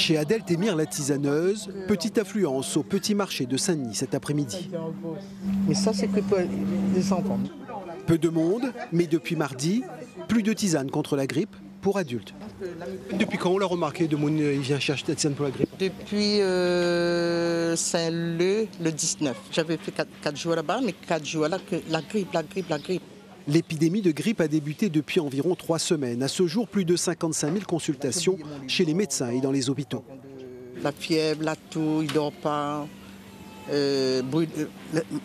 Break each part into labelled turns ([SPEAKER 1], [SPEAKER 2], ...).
[SPEAKER 1] Chez Adèle Témir, la tisaneuse, petite affluence au petit marché de Saint-Denis cet après-midi.
[SPEAKER 2] Mais ça, c'est que pour les enfants.
[SPEAKER 1] Peu de monde, mais depuis mardi, plus de tisane contre la grippe pour adultes. Depuis quand on l'a remarqué, de monde il vient chercher la tisane pour la grippe
[SPEAKER 2] Depuis euh, Saint-Leu, le 19. J'avais fait 4, jours là-bas, mais 4 jours là, que la grippe, la grippe, la grippe.
[SPEAKER 1] L'épidémie de grippe a débuté depuis environ trois semaines. À ce jour, plus de 55 000 consultations chez les médecins et dans les hôpitaux.
[SPEAKER 2] La fièvre, la toux, il ne dort pas. Euh,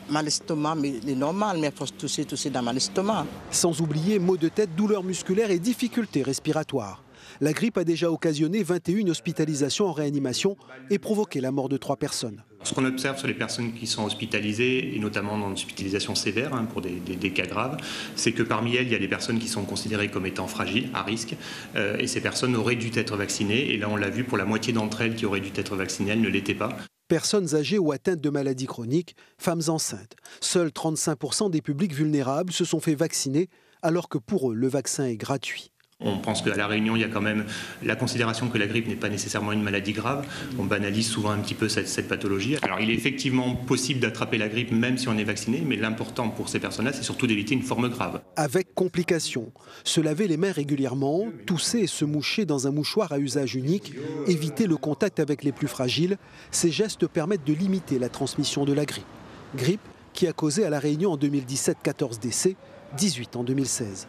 [SPEAKER 2] mal estomac, mais c'est normal, mais il faut tousser, tousser dans mal estomac.
[SPEAKER 1] Sans oublier maux de tête, douleurs musculaires et difficultés respiratoires. La grippe a déjà occasionné 21 hospitalisations en réanimation et provoqué la mort de trois personnes.
[SPEAKER 3] Ce qu'on observe sur les personnes qui sont hospitalisées, et notamment dans une hospitalisation sévère hein, pour des, cas graves, c'est que parmi elles, il y a des personnes qui sont considérées comme étant fragiles, à risque, euh, et ces personnes auraient dû être vaccinées. Et là, on l'a vu, pour la moitié d'entre elles qui auraient dû être vaccinées, elles ne l'étaient pas.
[SPEAKER 1] Personnes âgées ou atteintes de maladies chroniques, femmes enceintes. Seuls 35% des publics vulnérables se sont fait vacciner, alors que pour eux, le vaccin est gratuit.
[SPEAKER 3] On pense qu'à La Réunion, il y a quand même la considération que la grippe n'est pas nécessairement une maladie grave. On banalise souvent un petit peu cette, pathologie. Alors il est effectivement possible d'attraper la grippe même si on est vacciné, mais l'important pour ces personnes-là, c'est surtout d'éviter une forme grave.
[SPEAKER 1] Avec complications. Se laver les mains régulièrement, tousser et se moucher dans un mouchoir à usage unique, éviter le contact avec les plus fragiles, ces gestes permettent de limiter la transmission de la grippe. Grippe qui a causé à La Réunion en 2017 14 décès, 18 en 2016.